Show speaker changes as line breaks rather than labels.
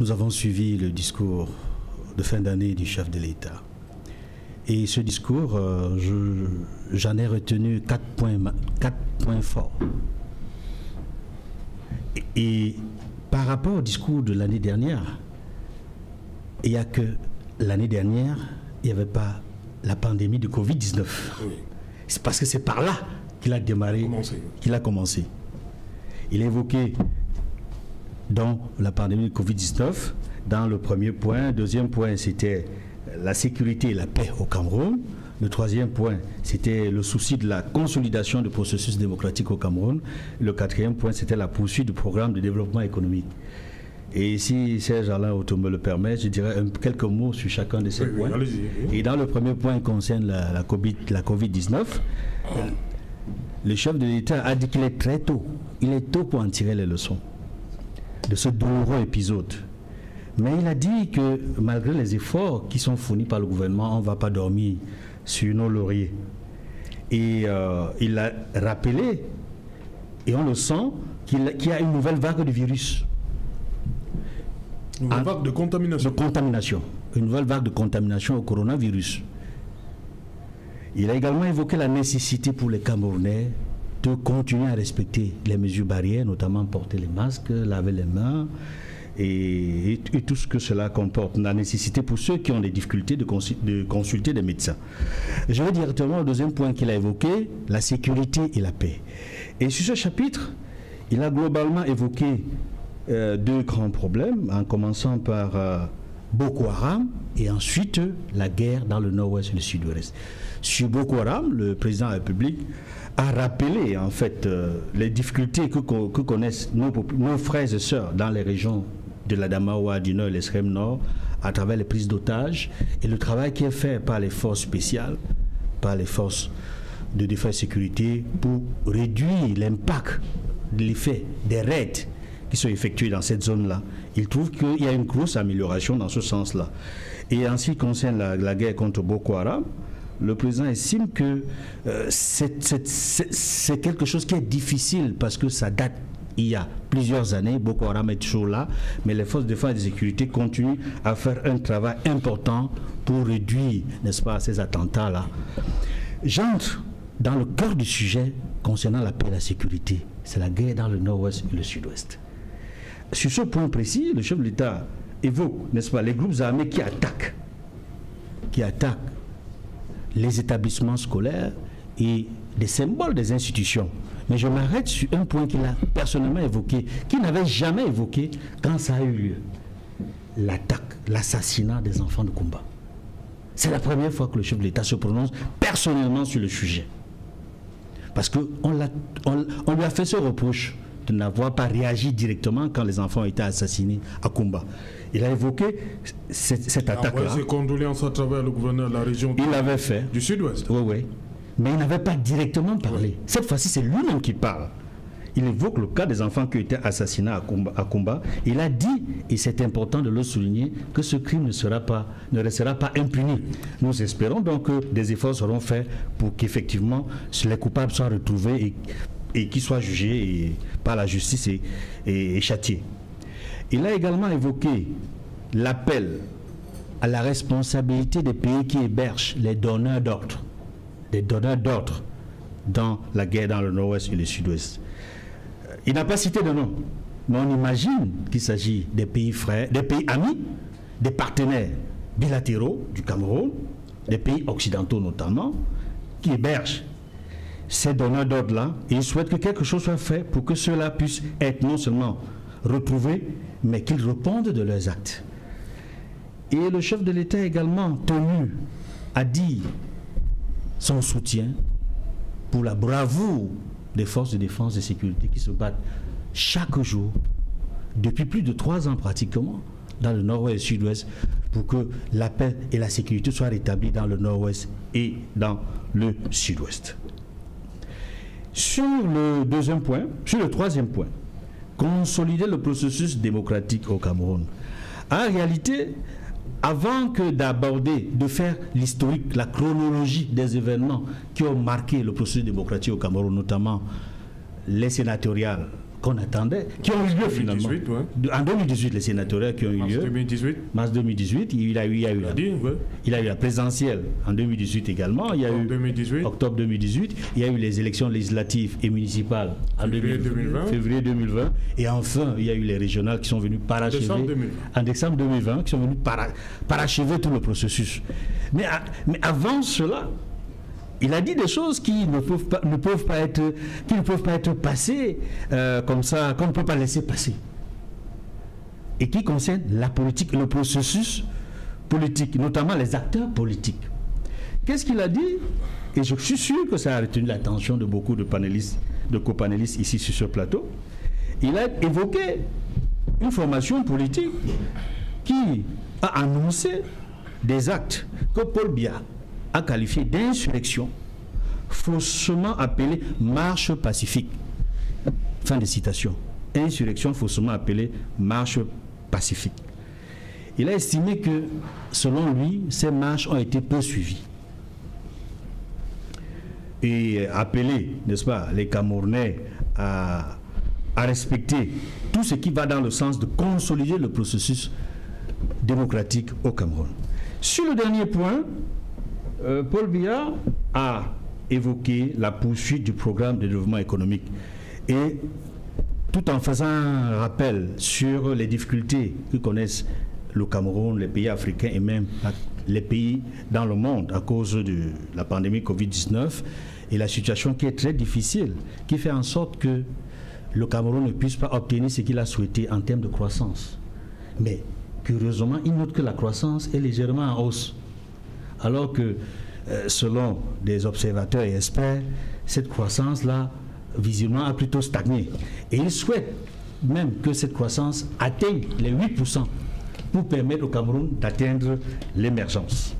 nous avons suivi le discours de fin d'année du chef de l'État. Et ce discours, euh, j'en ai retenu quatre points, quatre points forts. Et, par rapport au discours de l'année dernière, il n'y a que l'année dernière, il n'y avait pas la pandémie de Covid-19. C'est parce que c'est par là qu'il a démarré, qu'il a commencé. Il évoquait dans la pandémie de Covid-19, dans le premier point. Deuxième point, c'était la sécurité et la paix au Cameroun. Le troisième point, c'était le souci de la consolidation du processus démocratique au Cameroun. Le quatrième point, c'était la poursuite du programme de développement économique. Et si Serge Alain Auto me le permet, je dirais quelques mots sur chacun de ces points. et dans le premier point qui concerne la, la COVID-19, le chef de l'État a dit qu'il est très tôt. Il est tôt pour en tirer les leçons de ce douloureux épisode. Mais il a dit que malgré les efforts qui sont fournis par le gouvernement, on ne va pas dormir sur nos lauriers. Et euh, il a rappelé, et on le sent, qu'il y a une nouvelle vague de virus.
Une nouvelle vague de contamination.
De contamination. Une nouvelle vague de contamination au coronavirus. Il a également évoqué la nécessité pour les Camerounais de continuer à respecter les mesures barrières, notamment porter les masques, laver les mains et, tout ce que cela comporte. La nécessité pour ceux qui ont des difficultés de, consulter des médecins. Je vais directement au deuxième point qu'il a évoqué, la sécurité et la paix. Et sur ce chapitre, il a globalement évoqué euh, deux grands problèmes, en commençant par euh, Boko Haram et ensuite la guerre dans le nord-ouest et le sud-ouest. Sur Boko Haram, le président de la République a rappelé en fait euh, les difficultés que, connaissent nos, frères et sœurs dans les régions de la Damawa, du Nord et l'extrême Nord à travers les prises d'otages et le travail qui est fait par les forces spéciales, par les forces de défense et sécurité pour réduire l'impact de l'effet des raids qui sont effectués dans cette zone-là. Il trouve qu'il y a une grosse amélioration dans ce sens-là. Et en ce qui concerne la guerre contre Boko Haram, le président estime que euh, c'est quelque chose qui est difficile parce que ça date il y a plusieurs années, Boko Haram est toujours là, mais les forces de défense et de sécurité continuent à faire un travail important pour réduire, n'est-ce pas, ces attentats-là. J'entre dans le cœur du sujet concernant la paix et la sécurité. C'est la guerre dans le nord-ouest et le sud-ouest. Sur ce point précis, le chef de l'État évoque, n'est-ce pas, les groupes armés qui attaquent, les établissements scolaires et des symboles des institutions. Mais je m'arrête sur un point qu'il a personnellement évoqué, qu'il n'avait jamais évoqué quand ça a eu lieu. L'attaque, l'assassinat des enfants de combat. C'est la première fois que le chef de l'État se prononce personnellement sur le sujet. Parce qu'on on, on lui a fait ce reproche de n'avoir pas réagi directement quand les enfants ont été assassinés à Kumba. Il a évoqué cette, cette attaque-là.
ses condoléances à travers le gouverneur de la région
il l'avait fait.
du sud-ouest.
Oui, oui. Mais il n'avait pas directement parlé. Cette fois-ci, c'est lui-même qui parle. Il évoque le cas des enfants qui ont été assassinés à Kumba. Il a dit, et c'est important de le souligner, que ce crime ne, sera pas, ne restera pas impuni. Nous espérons donc que des efforts seront faits pour qu'effectivement les coupables soient retrouvés et et qui soit jugé par la justice et, châtié. Il a également évoqué l'appel à la responsabilité des pays qui hébergent les donneurs d'ordre, les donneurs d'ordre dans la guerre dans le nord-ouest et le sud-ouest. Il n'a pas cité de nom, mais on imagine qu'il s'agit des pays frères, des pays amis, des partenaires bilatéraux du Cameroun, des pays occidentaux notamment, qui hébergent ces donneurs d'ordre-là, ils souhaitent que quelque chose soit fait pour que ceux-là puissent être non seulement retrouvés, mais qu'ils répondent de leurs actes. Et le chef de l'État également tenu à dire son soutien pour la bravoure des forces de défense et de sécurité qui se battent chaque jour, depuis plus de trois ans pratiquement, dans le nord-ouest et le sud-ouest, pour que la paix et la sécurité soient rétablies dans le nord-ouest et dans le sud-ouest. Sur le deuxième point, sur le troisième point, consolider le processus démocratique au Cameroun. En réalité, avant que d'aborder, de faire l'historique, la chronologie des événements qui ont marqué le processus démocratique au Cameroun, notamment les sénatoriales qu'on attendait, qui ont eu lieu finalement.
2018, ouais.
En 2018, les sénatoriales qui ont eu
Mars
lieu.
2018.
Mars 2018, il a eu, il y a eu la,
a dit, ouais.
il a eu la présidentielle en 2018 également. Il y a eu
2018.
octobre 2018. Il y a eu les élections législatives et municipales en
Février
2020,
2020.
février 2020. Et enfin, il y a eu les régionales qui sont venues parachever
Décembre 2020.
en décembre 2020, qui sont venues para- parachever tout le processus. Mais, mais avant cela, il a dit des choses qui ne peuvent pas, être, qui ne peuvent pas être passées euh, comme ça, qu'on ne peut pas laisser passer. Et qui concernent la politique, le processus politique, notamment les acteurs politiques. Qu'est-ce qu'il a dit? Et je suis sûr que ça a retenu l'attention de beaucoup de panélistes, de copanélistes ici sur ce plateau. Il a évoqué une formation politique qui a annoncé des actes que Paul Biya a qualifiés d'insurrection, faussement appelée marche pacifique. Fin de citation. Insurrection faussement appelée marche pacifique. Il a estimé que, selon lui, ces marches ont été peu suivies. Et appelé, n'est-ce pas, les Camerounais à respecter tout ce qui va dans le sens de consolider le processus démocratique au Cameroun. Sur le dernier point, euh, Paul Biya a évoqué la poursuite du programme de développement économique et tout en faisant un rappel sur les difficultés que connaissent le Cameroun, les pays africains et même les pays dans le monde à cause de la pandémie Covid-19 et la situation qui est très difficile, qui fait en sorte que le Cameroun ne puisse pas obtenir ce qu'il a souhaité en termes de croissance. Mais curieusement, il note que la croissance est légèrement en hausse. Alors que, euh, selon des observateurs et experts, cette croissance-là, visiblement, a plutôt stagné. Et il souhaite même que cette croissance atteigne les 8% pour permettre au Cameroun d'atteindre l'émergence.